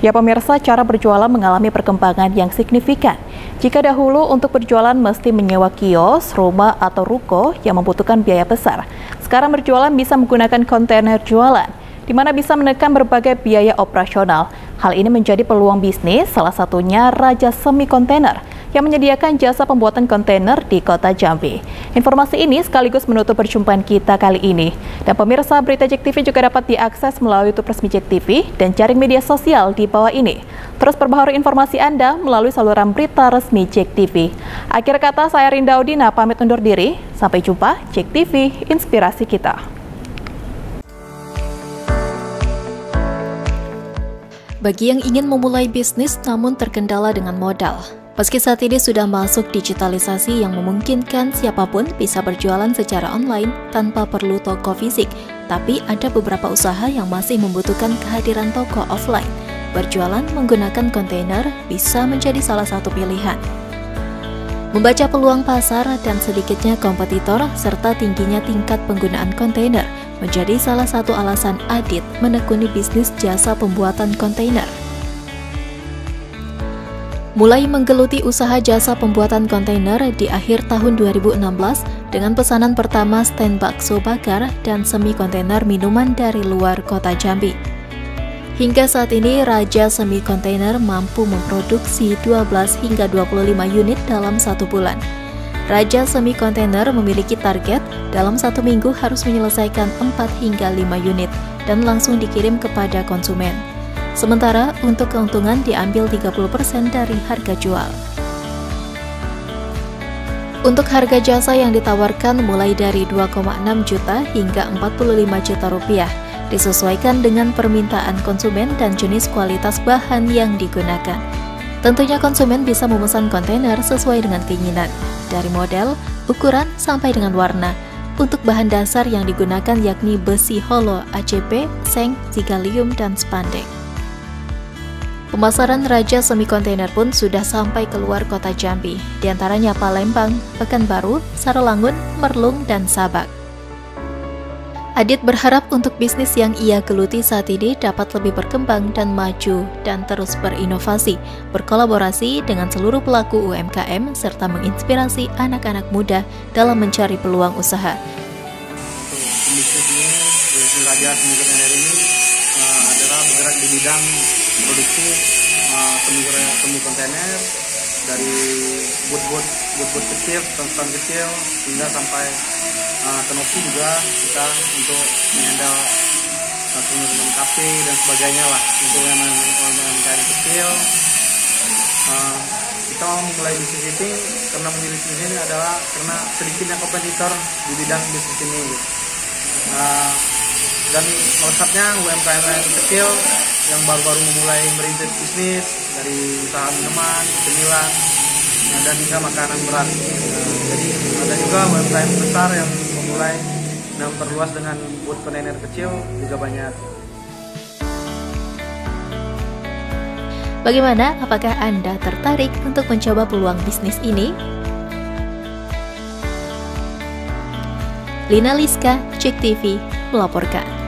Ya pemirsa, cara berjualan mengalami perkembangan yang signifikan. Jika dahulu untuk berjualan mesti menyewa kios, rumah, atau ruko yang membutuhkan biaya besar. Sekarang berjualan bisa menggunakan kontainer jualan, di mana bisa menekan berbagai biaya operasional. Hal ini menjadi peluang bisnis, salah satunya Raja Semi Kontainer yang menyediakan jasa pembuatan kontainer di kota Jambi. Informasi ini sekaligus menutup perjumpaan kita kali ini. Dan pemirsa Berita Jek TV juga dapat diakses melalui YouTube resmi Jek TV dan jaring media sosial di bawah ini. Terus perbaharui informasi Anda melalui saluran berita resmi Jek TV. Akhir kata saya Rinda Udina pamit undur diri. Sampai jumpa Jek TV, inspirasi kita. Bagi yang ingin memulai bisnis namun terkendala dengan modal, Meski saat ini sudah masuk digitalisasi yang memungkinkan siapa pun bisa berjualan secara online tanpa perlu toko fisik, tapi ada beberapa usaha yang masih membutuhkan kehadiran toko offline. Berjualan menggunakan kontainer bisa menjadi salah satu pilihan. Membaca peluang pasar dan sedikitnya kompetitor serta tingginya tingkat penggunaan kontainer menjadi salah satu alasan Adit menekuni bisnis jasa pembuatan kontainer. Mulai menggeluti usaha jasa pembuatan kontainer di akhir tahun 2016 dengan pesanan pertama stand bakso bakar dan semi kontainer minuman dari luar kota Jambi. Hingga saat ini, Raja Semi Kontainer mampu memproduksi 12 hingga 25 unit dalam satu bulan. Raja Semi Kontainer memiliki target dalam satu minggu harus menyelesaikan 4 hingga 5 unit dan langsung dikirim kepada konsumen. Sementara untuk keuntungan diambil 30% dari harga jual. Untuk harga jasa yang ditawarkan mulai dari 2,6 juta hingga 45 juta rupiah, disesuaikan dengan permintaan konsumen dan jenis kualitas bahan yang digunakan. Tentunya konsumen bisa memesan kontainer sesuai dengan keinginan, dari model, ukuran, sampai dengan warna. Untuk bahan dasar yang digunakan yakni besi holo ACP, seng, zigalium, dan spandek. Pemasaran Raja Semi Kontainer pun sudah sampai keluar kota Jambi, di antaranya Palembang, Pekanbaru, Saralangun, Merlung, dan Sabak. Adit berharap untuk bisnis yang ia geluti saat ini dapat lebih berkembang dan maju dan terus berinovasi, berkolaborasi dengan seluruh pelaku UMKM serta menginspirasi anak-anak muda dalam mencari peluang usaha. Bisnis ini, Raja ini uh, adalah bergerak di bidang produksi uh, semi kontainer dari boot-boot boot-boot kecil, stand kecil hingga sampai uh, kenopi juga kita untuk menghandle uh, teman-teman kafe dan sebagainya lah untuk yang umkm kecil. Uh, kita mau mulai bisnis ini karena memilih bisnis ini adalah karena sedikitnya kompetitor di bidang bisnis ini. Uh, dan melesatnya UMKM yang kecil yang baru-baru memulai merintis bisnis dari usaha minuman, cemilan, dan hingga makanan berat. Nah, jadi ada juga UMKM besar yang memulai dan perluas dengan buat kontainer kecil juga banyak. Bagaimana? Apakah Anda tertarik untuk mencoba peluang bisnis ini? Lina Liska, Cek TV, melaporkan.